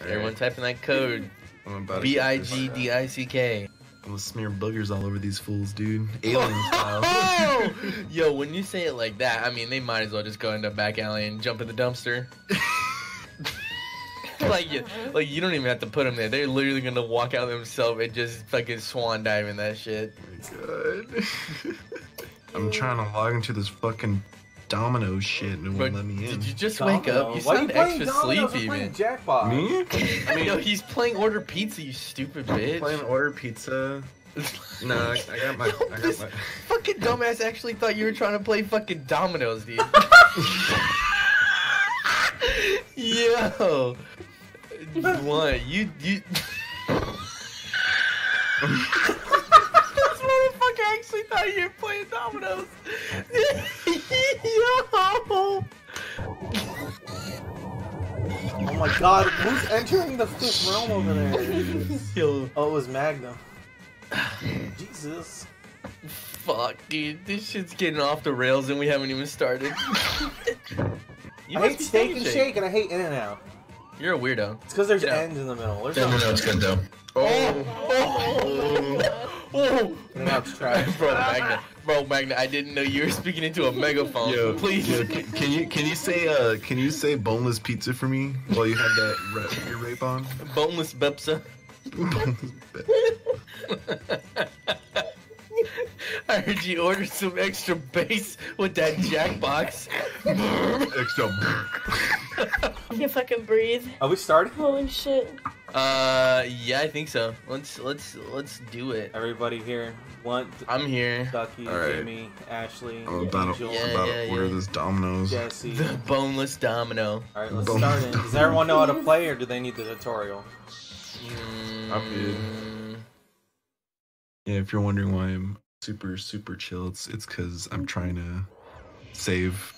Everyone type in that code. I'm about to B I G D I C K. I'm gonna smear boogers all over these fools, dude. Alien style. Oh! Yo, when you say it like that, I mean they might as well just go into a back alley and jump in the dumpster. like, you, like you don't even have to put them there. They're literally gonna walk out themselves and just fucking swan dive in that shit. Oh God. I'm trying to log into this fucking domino shit and it won't let me in. did you just wake up? You Why sound extra dominoes? sleepy, We're playing man. Jackbox. Me? I mean, yo, he's playing order pizza, you stupid bitch. Playing order pizza. No, I, I got my. I got This my. fucking dumbass actually thought you were trying to play fucking dominoes, dude. Yo, what you you? this motherfucker actually thought you were playing dominoes. God, who's entering the fifth realm over there? Yo, Oh, it was Magnum. Jesus. fuck, dude, this shit's getting off the rails and we haven't even started. You I hate steak and shake, and I hate In and Out. You're a weirdo. It's because there's Yeah. ends in the middle. There's No, no, no, it's good though. Oh, oh, oh. In and Out's trash. Bro, Magna, bro, Magna, I didn't know you were speaking into a megaphone. Yo, please. yo, can, can you can you say uh can you say boneless pizza for me while you have that ra- your rape on? Boneless Bepsa. I heard you ordered some extra bass with that Jackbox. Extra. I can fucking breathe. Are we starting? Holy shit. uh, yeah, I think so. Let's let's let's do it. Everybody here. One, I'm here. Ducky, All right. Jimmy, Ashley, I'm about to, Angel, Yeah, about yeah, to order yeah. this Domino's. Jesse. The boneless domino. Alright, let's Boom. start it. Does everyone know how to play, or do they need the tutorial? I'm good. Mm, Yeah, if you're wondering why I'm super super chill, it's it's because I'm trying to save.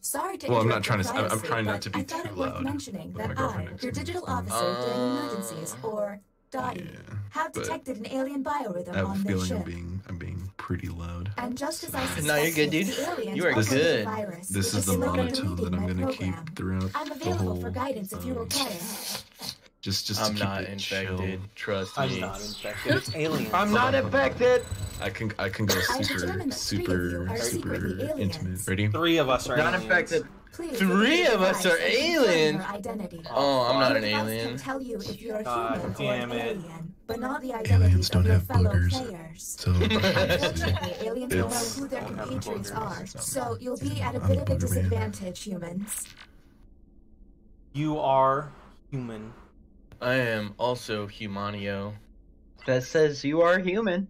Sorry to Well, I'm not trying to- I'm- I'm trying not to be I too loud mentioning that I, your to me. digital officer during emergencies, or Dottie, Yeah, have detected an alien biorhythm I have on this feeling ship. I'm being I'm being pretty loud. And just as I suspected, No, you're good, dude. the aliens You are also good. virus, This is the slowly monotone that I'm gonna keep throughout I'm the available whole. for guidance if you um, require. Just just I'm keep not it infected. chill. Trust I'm me. not infected. It's aliens. I'm not infected. I can I can go super determined that three of you super super intimate. Ready? Three of us are Not aliens. infected. Please, Three of us are to aliens. Identity. Oh, I'm not Your an device alien. Can tell you if you're a God human damn it. alien, but not the Aliens don't have fellow boogers. players. So Unfortunately, aliens don't know It's- who their Don't have compatriots boogers. are, so you'll be at a I'm bit of a disadvantage, humans. You are human. I am also humanio. That says you are human.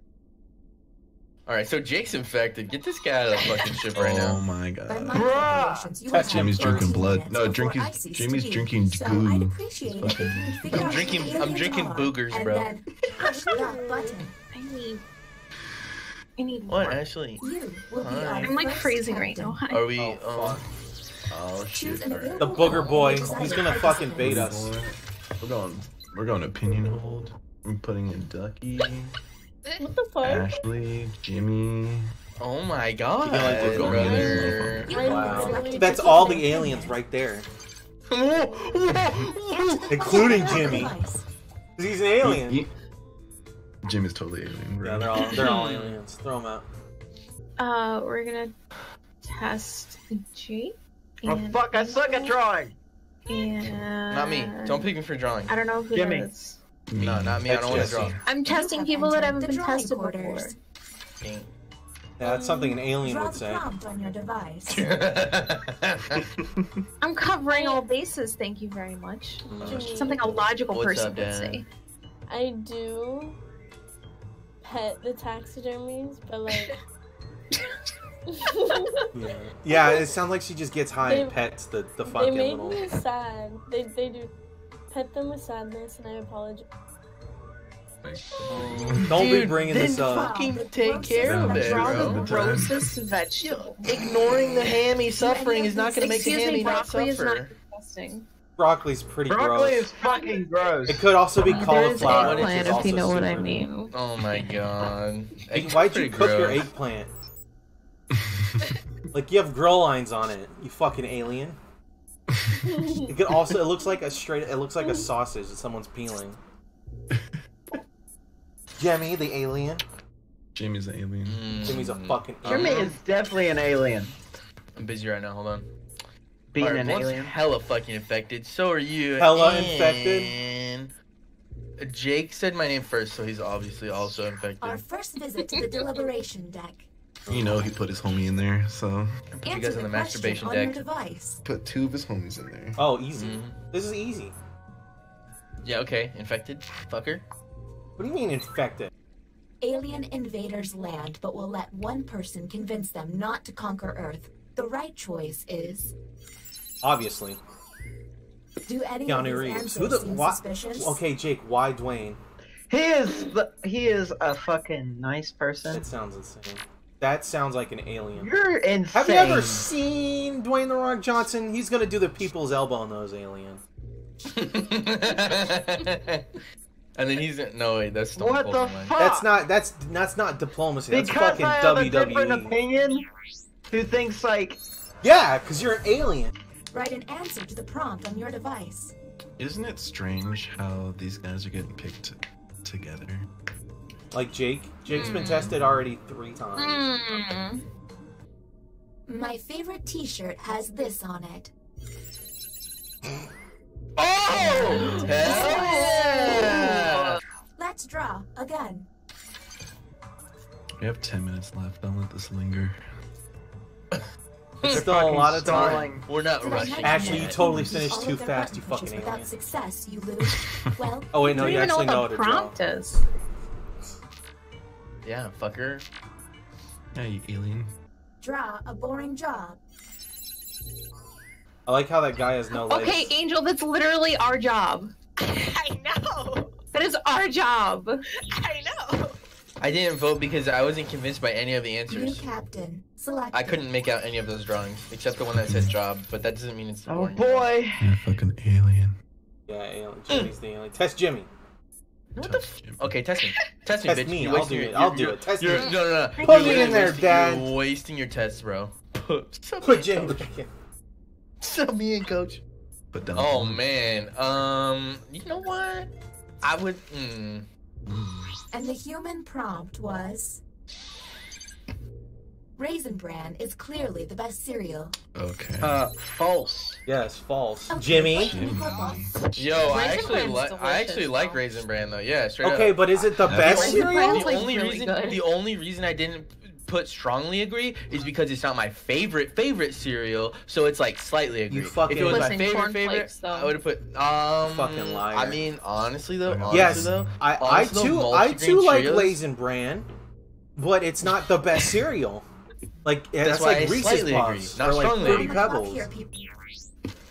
All right, so Jake's infected. Get this guy out of the fucking ship right oh now. oh my god. my Bruh! calculations, you will have Jimmy's drinking blood. No, before drinking- Jimmy's to be. drinking so I'd goo. appreciate it if you I'm drinking- I'm drinking boogers, bro. then push that button. I need. I need What, more. Ashley? You will be Hi. I'm like freezing right now. Hi. Are we? Oh, Oh, fuck. oh Choose shit. an. The booger boy. He's gonna fucking bait in. us. We're going we're going opinion hold. I'm putting in Ducky, What the fuck? Ashley, Jimmy. Oh my god, like we're going brother. Wow. That's all the aliens right there. Including Button on your Jimmy. device. 'Cause He's an alien. Ye- Jimmy's totally alien. Yeah, they're all they're all aliens. Throw them out. Uh, we're gonna test Jake. Oh fuck! I suck at drawing. And Not me. Don't pick me for drawing. I don't know who Jimmy. that is. No, not me. I don't want to draw. I'm testing people that haven't been tested quarters. before. Yeah, that's something an alien Draw would say. on your device. I'm covering all bases. Thank you very much. Oh, Jimmy, Something a logical What's person up, would say. I do pet the taxidermies, but like. Yeah. yeah, it sounds like she just gets high and pets the, the fucking they fucking make little. me sad. They they do pet them with sadness, and I apologize. Don't be bringing this up. fucking take care of it, Draw bro. the Time. grossest vegetable. Ignoring the hammy suffering is not going to make the hammy me, not broccoli is not suffer. disgusting. Broccoli's pretty Broccoli gross. is fucking gross. It could also be cauliflower. which eggplant, if you also know what I mean. Oh my god. Why'd you pretty cook your eggplant? Like you have grill lines on it. You fucking alien. It could also. It looks like a straight. It looks like a sausage that someone's peeling. Jemmy, the alien. Jimmy's an alien. Mm. Jimmy's a fucking. Jimmy is definitely an alien. I'm busy right now. Hold on. Being Alright, an alien. hella fucking infected. So are you. Hella and... Jake said my name first, so he's obviously also infected. Our first visit to the deliberation deck. You know he put his homie in there, so Put you Answer guys on the the question masturbation on your deck. device. put two of his homies in there. Oh, easy. Mhm. This is easy. Yeah, okay. Infected. Fucker. What do you mean infected? Alien invaders land, but will let one person convince them not to conquer Earth. The right choice is. Obviously. Do any Keanu of these Reeves. Who the seem why, suspicious? Okay, Jake. Why Dwayne? He is the, he is a fucking nice person. That sounds insane. That sounds like an alien. You're insane. Have you ever seen Dwayne the Rock Johnson? He's gonna do the people's elbow nose alien. and then he's no wait, that's Stone What Cold the Stone Cold. fuck? That's not. That's that's not diplomacy. That's because fucking I have a different opinion. Who thinks like Yeah, because you're an alien. Write an answer to the prompt on your device. Isn't it strange how these guys are getting picked together? Like Jake. Jake's been Hmm. tested already three times. Mm. My favorite T-shirt has this on it. Oh! Hell yeah! Let's draw again. We have 10 minutes left. Don't let this linger. It's still a lot of time. stalling. We're not Did rushing. Actually, you totally finished too fast, you button pushes fucking Without alien. success, you lose. Well, Oh wait, no, don't you even know actually what know how the to draw. prompt is. Yeah, fucker. Yeah, you alien. draw a boring job. I like how that guy has no legs. Okay, Angel, that's literally our job. I know. That is our job. I know. I didn't vote because I wasn't convinced by any of the answers. New answers. captain. Select. I couldn't make out any of those drawings except the one that said job, but that doesn't mean it's the Oh boring. boy. You're a fucking alien. Yeah, alien. Jimmy's the alien. Test Jimmy. What the? F- okay, test me. Test me, Test bitch. me, You're I'll wasting do your- it, I'll do it, test you're, me. No, no, no. Put You're me in there, wasting- Dad. You're wasting your tests, bro. Sub Put me Jimmy in, coach. back in. Sub me in, coach. Put down. Oh man. Um. You know what? I would. Mm, And the human prompt was. Raisin Bran is clearly the best cereal. Okay. Uh, false. Yes, false. Okay, Jimmy. what can you flip off? Yo, I actually like. I actually delicious, like. Raisin Bran though. Yeah, straight Okay, up. but is it the That's best cereal? The like only really reason good. the only reason I didn't put strongly agree is because it's not my favorite favorite cereal, so it's like slightly agree. You fucking- if it was my favorite favorite, cornflakes, though. I would have put um Fucking liar. I mean, honestly though, Okay. honestly Yes, though, I, I honestly, too, though, I too like Cheerios- Raisin Bran, but it's not the best cereal. Like yeah, That's that's, why I like Reese's slightly agree, Puffs not or like strongly Fruity agree. On the clock Pebbles. here.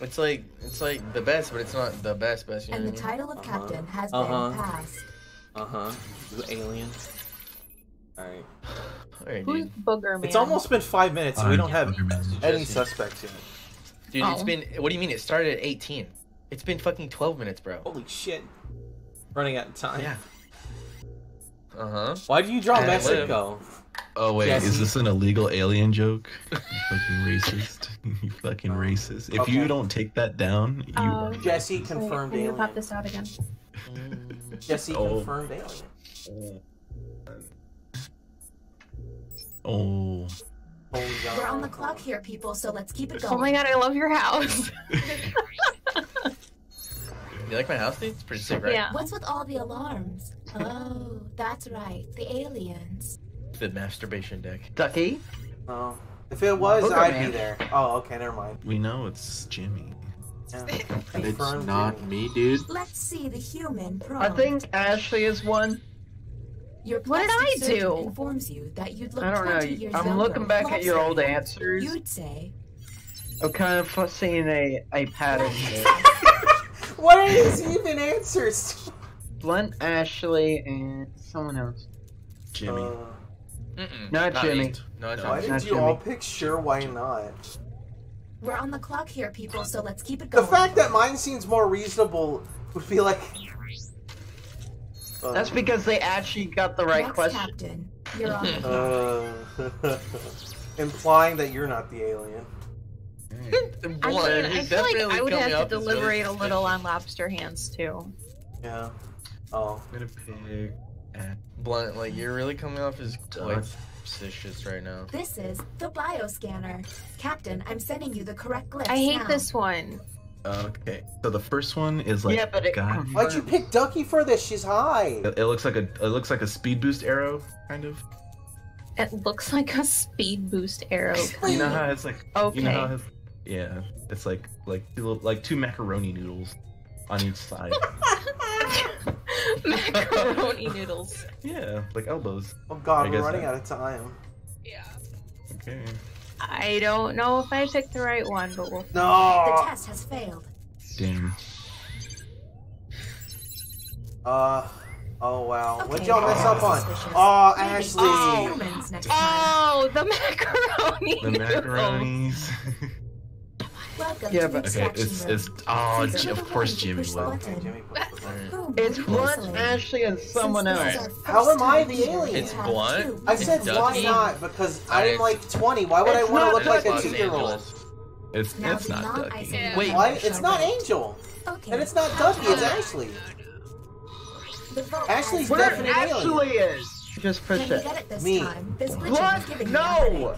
It's like it's like the best, but it's not the best best. You know And the what I mean? title of Uh-huh. captain has Uh-huh. been passed. Uh huh. The alien. All right. Alright, Who's. Booger Man? It's almost been five minutes, and we don't have any suspects yet. Dude, it's Oh. been. What do you mean? It started at 18. It's been fucking 12 minutes, bro. Holy shit! Running out of time. Yeah. Uh huh. Why do you draw Ad lib. Mexico? Oh wait, Jesse. is this an illegal alien joke? You fucking racist. you fucking racist. If Okay. you don't take that down, you Um, are Jesse Wait, confirmed can you alien. pop this out again? Jesse Oh. confirmed alien. Oh. Holy God. We're on the clock here, people, so let's keep it going. Oh my god, I love your house. You like my house, dude? It's pretty sick, right? Yeah. What's with all the alarms? Oh, that's right, the aliens. The masturbation deck. Ducky. Oh. If it was, Booger I'd Man. be there. Oh, okay, never mind. We know it's Jimmy. Yeah. It's not alien. me, dude. Let's see the human I think Ashley is one. Your What did I do? Informs you that you'd look I don't know. I'm younger. looking back at your old answers. You'd say, I'm kind of seeing a, a pattern here. What are his even answers? Blunt, Ashley, and someone else. Jimmy. Uh, Mm-mm. Not Jimmy. East. No, it's No. why did Not you Jimmy. all pick sure? Why not? we're on the clock here, people, so let's keep it going. The fact that mine seems more reasonable would be like. Uh, That's because they actually got the right Next question. captain, you're on the. Uh, implying that you're not the alien. Okay. I, mean, I feel like I would have to deliberate a little on lobster hands too. Yeah. Oh. I'm gonna pick. At Blunt, like you're really coming off as quite suspicious right now. This is the bioscanner. Captain, I'm sending you the correct list. I hate now. this one. okay, so the first one is like Yeah, but it God. Why'd you pick Ducky for this? She's high. It, it looks like a it looks like a speed boost arrow, kind of. It looks like a speed boost arrow. You know how it's like. Okay. You know how it has, yeah, it's like like two little, like two macaroni noodles on each side. Macaroni noodles. yeah, like elbows. Oh god, I we're running that- out of time. Yeah. Okay. I don't know if I picked the right one, but we'll. No! The No. test has failed. Damn. Uh. Oh wow. What'd y'all mess up on? Oh, Ashley. use humans next time. Oh, the macaroni. The noodles. macaronis. Welcome Yeah, but- okay, it's it's oh, These are J- the of course Jimmy will. button. Jimmy pushed the button. Boom, It's boom, Blunt. Ashley, and someone else. is How am I the alien? It's have Blunt? two I It's said why Ducky. not? Because I I'm didn't- like 20. Why would I want to look like a two year old? It's Now it's not not Ducky. Wait, Why? It's not. Angel. Okay. And it's not Ducky, it's Ashley. The vote Ashley's Where definitely Ashley is. Just Can push it. get it this Me. time? This glitch is Blunt, giving me a headache. no!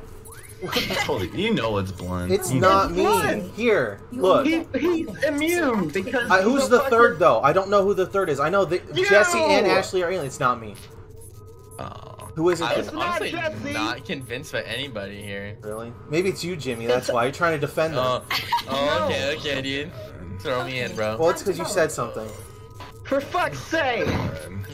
Holy, you know it's blunt. It's You not me. Blunt. Here, look. He, he's one minute to immune because. Uh, who's a the fucking- third though? I don't know who the third is. I know that You! Jesse and Ashley are alien. It's not me. Oh. Who is it? I was It's not honestly Jesse. not convinced by anybody here. Really? Maybe it's you, Jimmy. That's why you're trying to defend them. Oh, oh okay, okay, dude. Throw me in, bro. well, it's because you said something. For fuck's sake!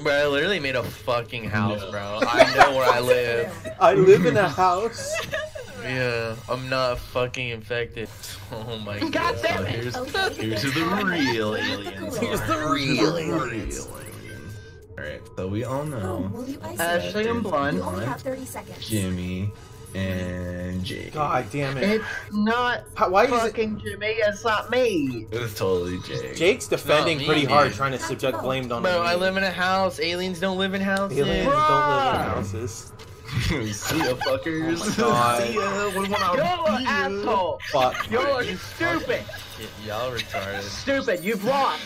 Bro, I literally made a fucking house, bro. I know where I live. I live in a house. Yeah, I'm not fucking infected. Oh my god. God damn it! here's Okay. here's the real aliens Here's the real the aliens. real aliens. Alright, so we all oh, know will? Ashley and You Blunt. only have 30 seconds. Jimmy and Jake. God damn it. It's not How, why is it? fucking Jimmy, it's not me! It was totally Jake. Jake's defending me, pretty dude. hard, trying to subject blame on Bro, me. I live in a house. Aliens don't live in houses. Aliens don't live in houses. See ya, fuckers. Oh my God. See ya. What about You're an you? asshole! Fuck. You're stupid! Y'all retarded. Stupid, you've lost!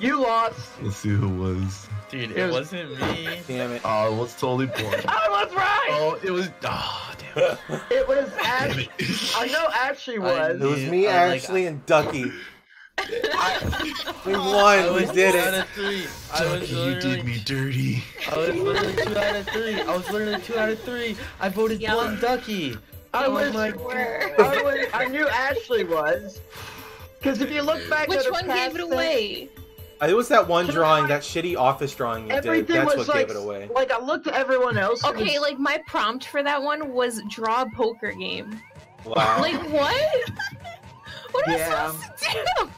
You lost! Let's see who it was. Dude, It it was- wasn't me. Damn it. Oh, it was totally boring. I was right! oh, it was. Oh, damn it. It was Damn Ashley. I know Ashley I was. It was me, I like- Ashley, and Ducky. I, We I won. We was did two out it. of three. I was Ducky, you did me dirty. I was literally two out of three. I was literally two out of three. I voted Yeah. Blunt Ducky. I Oh was, my I was, I knew Ashley was. Because if you look back Which at her one past gave it away? Uh, it was that one drawing, that shitty office drawing you did. That's was what like, gave it away. like I looked at everyone else. Okay, like my prompt for that one was draw a poker game. Wow. Like what? what am Yeah. I supposed to do?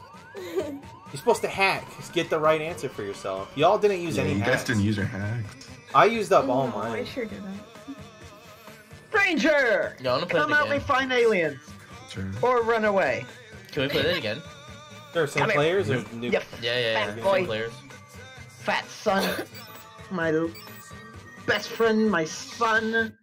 You're supposed to hack. Just get the right answer for yourself. Y'all didn't use Yeah, any you guys hacks. didn't use your hacks. I used up oh, all No, I sure didn't. Ranger, Yeah, I wanna play come it help me find aliens Sure. or run away. Can we play that again? Sure, same Come here. players or new? Yep, Yeah, yeah, yeah. Fat Same boy. players. fat son, my best friend, my son.